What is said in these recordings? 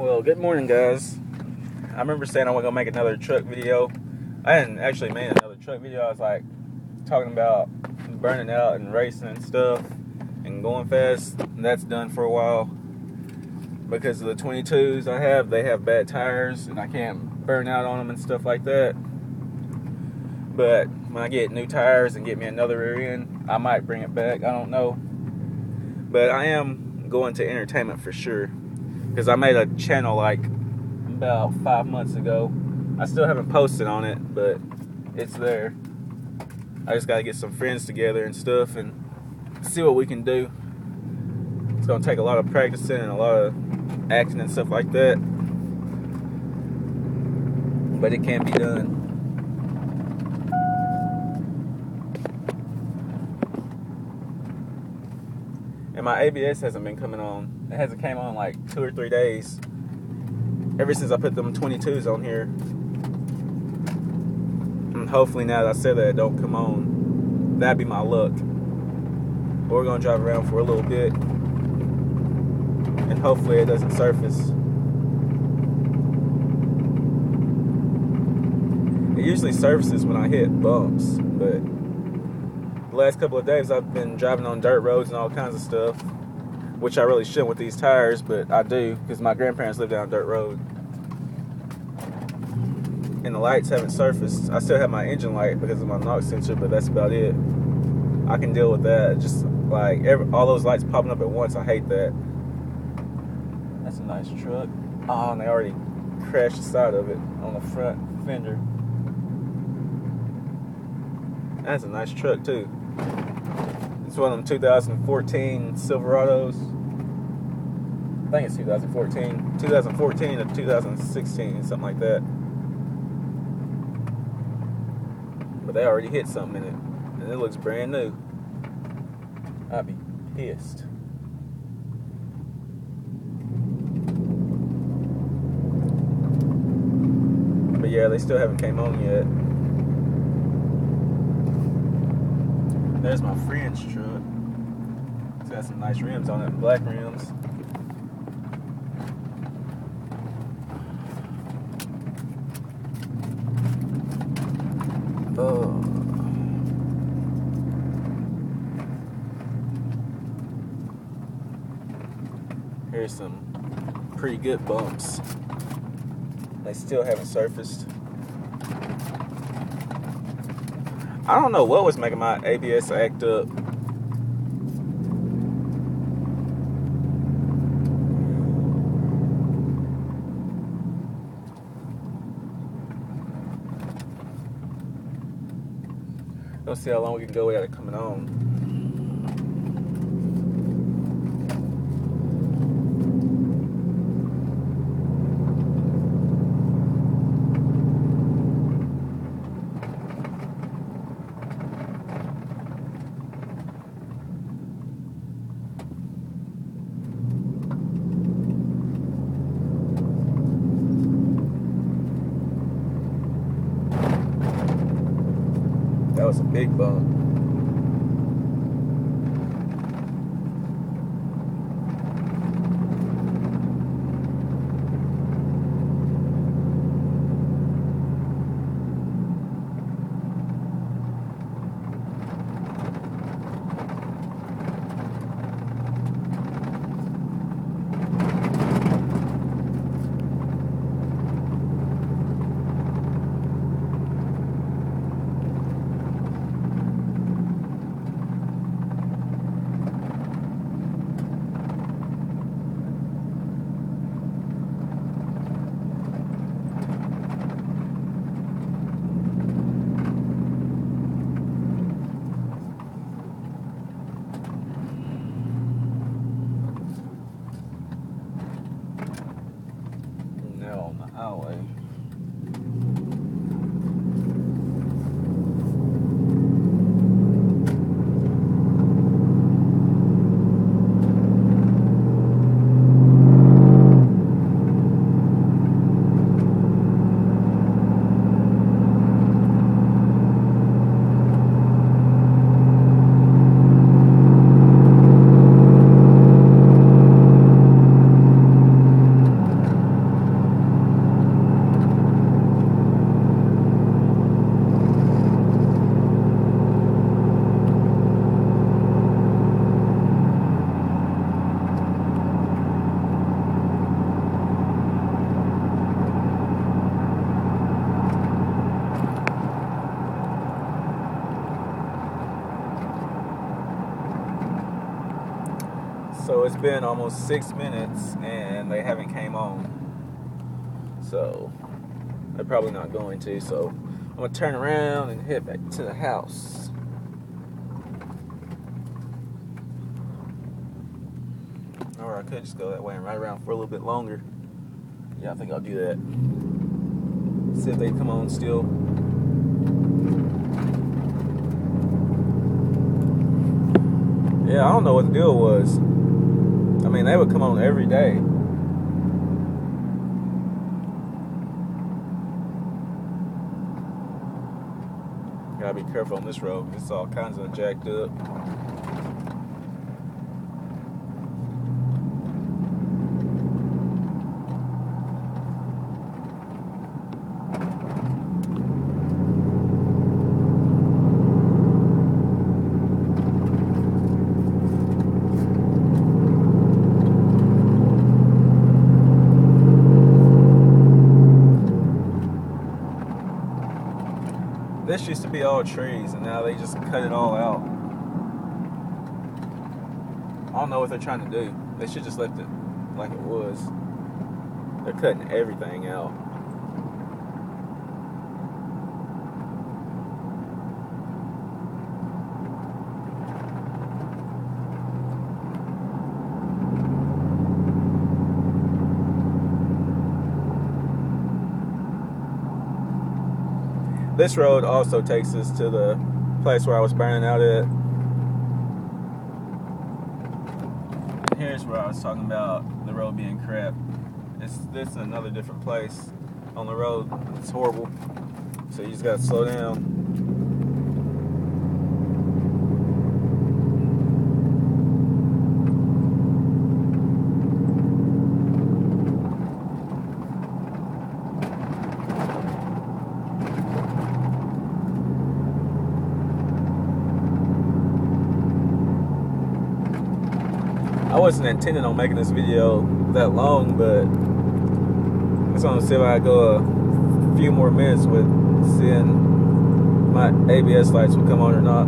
Well, good morning, guys. I remember saying I was gonna make another truck video. I hadn't actually made another truck video. I was like talking about burning out and racing and stuff and going fast. And that's done for a while because of the 22s I have. They have bad tires and I can't burn out on them and stuff like that. But when I get new tires and get me another rear end, I might bring it back. I don't know. But I am going to entertainment for sure because I made a channel like about five months ago. I still haven't posted on it, but it's there. I just gotta get some friends together and stuff and see what we can do. It's gonna take a lot of practicing and a lot of acting and stuff like that, but it can be done. And my ABS hasn't been coming on. It hasn't came on like two or three days. Ever since I put them 22s on here. And hopefully now that I said that it don't come on. That'd be my luck. But we're gonna drive around for a little bit. And hopefully it doesn't surface. It usually surfaces when I hit bumps, but the last couple of days I've been driving on dirt roads and all kinds of stuff, which I really shouldn't with these tires, but I do because my grandparents live down a dirt road. And the lights haven't surfaced. I still have my engine light because of my knock sensor, but that's about it. I can deal with that. Just like every, all those lights popping up at once, I hate that. That's a nice truck. Oh, and they already crashed the side of it on the front fender. That's a nice truck too. It's one of them 2014 Silverados. I think it's 2014. 2014 or 2016, something like that. But they already hit something in it. And it looks brand new. I'd be pissed. But yeah, they still haven't came on yet. There's my friend's truck. It's got some nice rims on it, black rims. Oh. Here's some pretty good bumps. They still haven't surfaced. I don't know what was making my ABS act up. Let's see how long we can go without it coming on. That was a big bump. Been almost six minutes and they haven't came on. So they're probably not going to. So I'm gonna turn around and head back to the house. Or I could just go that way and ride around for a little bit longer. Yeah, I think I'll do that. See if they come on still. Yeah, I don't know what the deal was. I mean, they would come on every day. Gotta be careful on this road. It's all kinds of jacked up. This used to be all trees, and now they just cut it all out. I don't know what they're trying to do. They should just left it like it was. They're cutting everything out. This road also takes us to the place where I was burning out at. Here's where I was talking about the road being crap. It's this is another different place on the road. It's horrible. So you just gotta slow down. Wasn't intending on making this video that long, but I just want to see if I go a few more minutes with seeing my ABS lights will come on or not.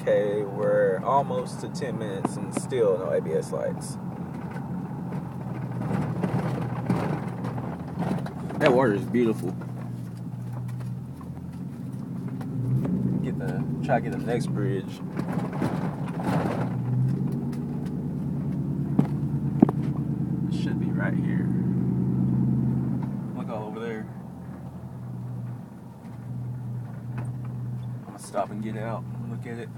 Okay, we're almost to 10 minutes and still no ABS lights. That water is beautiful. Get the try to get the next bridge. It should be right here. Look all over there. I'm gonna stop and get out. and Look at it.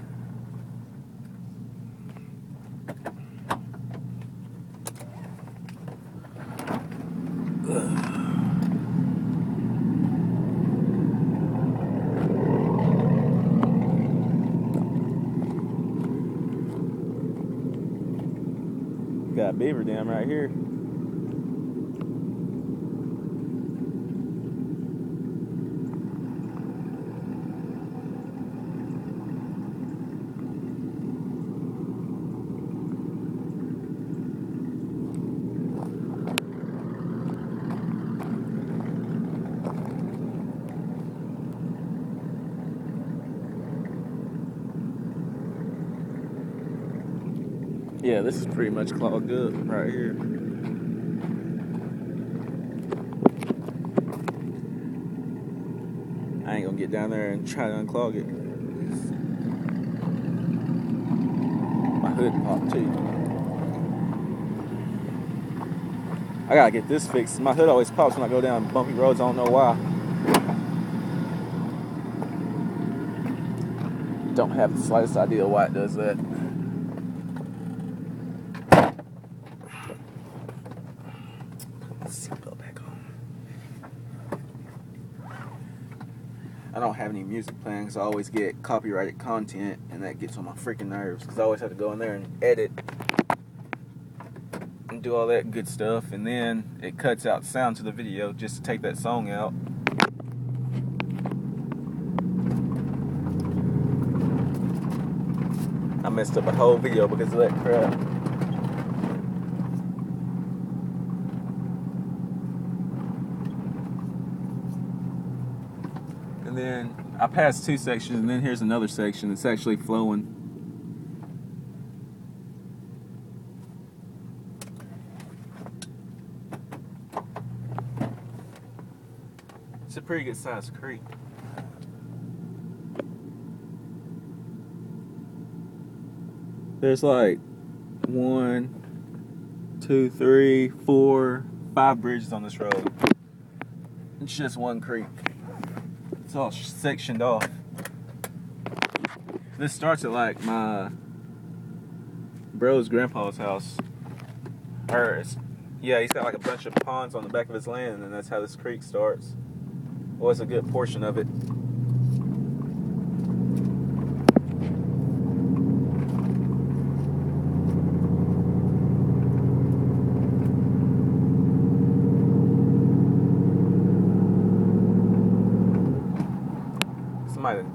Got beaver dam right here. This is pretty much clogged up right here. I ain't gonna get down there and try to unclog it. My hood popped too. I gotta get this fixed. My hood always pops when I go down bumpy roads. I don't know why. Don't have the slightest idea why it does that. Put my seatbelt back on. I don't have any music playing because I always get copyrighted content, and that gets on my freaking nerves because I always have to go in there and edit and do all that good stuff, and then it cuts out sound to the video just to take that song out. I messed up a whole video because of that crap. And then I passed two sections, and then here's another section. It's actually flowing. It's a pretty good sized creek. There's like one, two, three, four, five bridges on this road. It's just one creek. It's all sectioned off. This starts at like my bro's grandpa's house. Or yeah, he's got like a bunch of ponds on the back of his land, and that's how this creek starts. Well, it's a good portion of it.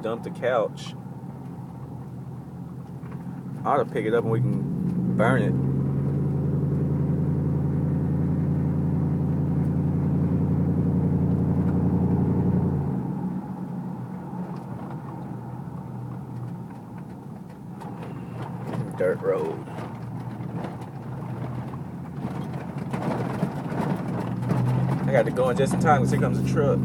Somebody the couch. I ought to pick it up and we can burn it. Dirt road. I got to go in just in time because here comes a truck.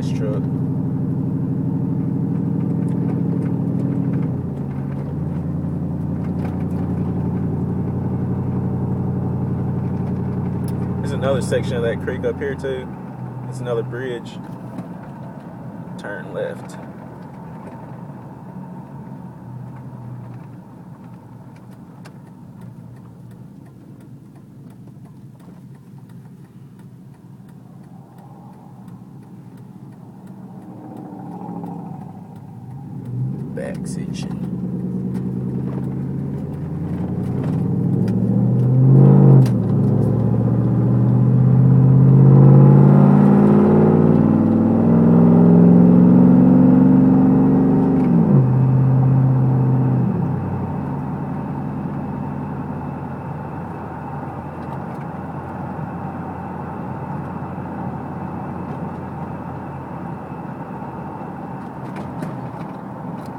Nice truck. There's another section of that creek up here too. It's another bridge. Turn left. Back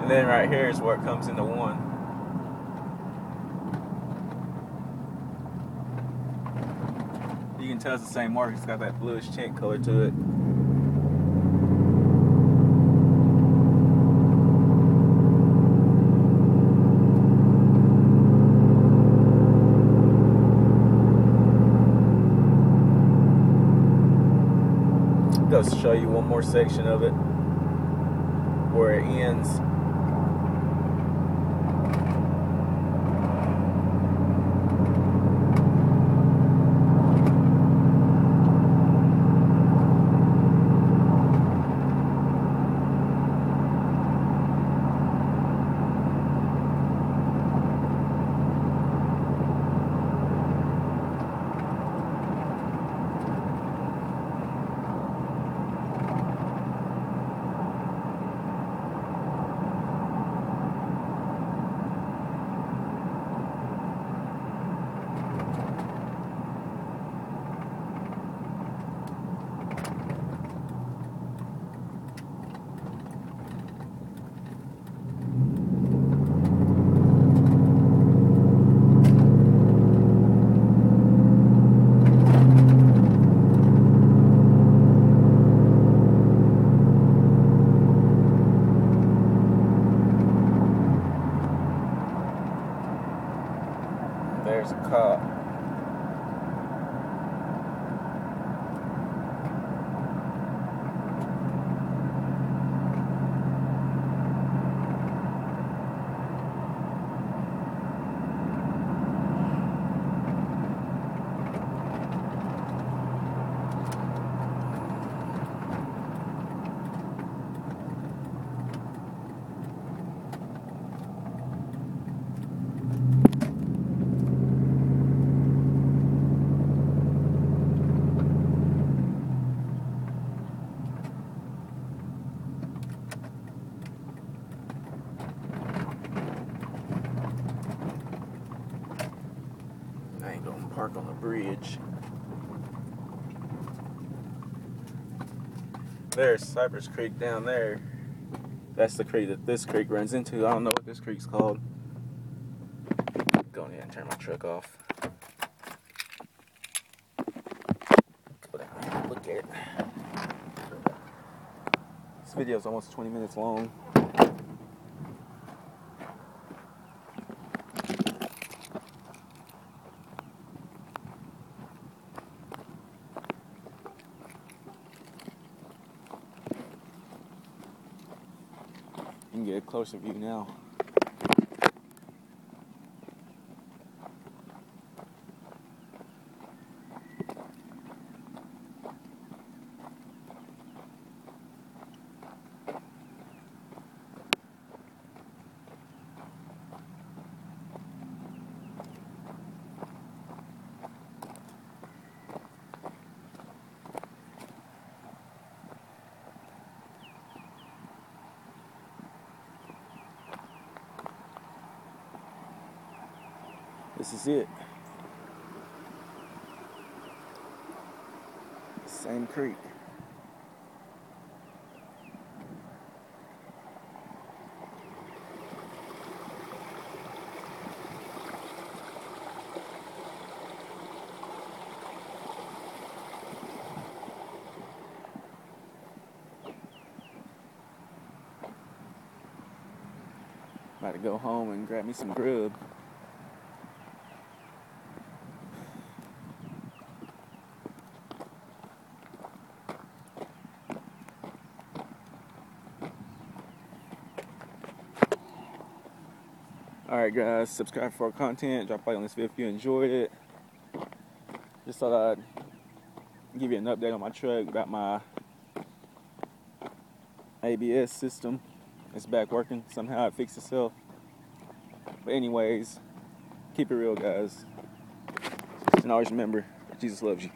And then right here is where it comes into one. You can tell it's the same mark. It's got that bluish tint color to it. To show you one more section of it where it ends. Park on the bridge. There's Cypress Creek down there. That's the creek that this creek runs into. I don't know what this creek's called. Go ahead and turn my truck off. Go down look at it. This video is almost 20 minutes long. Can get a closer view now. This is it. Same creek. About to go home and grab me some grub. Alright guys, subscribe for our content, drop a like on this video if you enjoyed it. Just thought I'd give you an update on my truck about my ABS system. It's back working. Somehow it fixed itself. But anyways, keep it real guys. And always remember, Jesus loves you.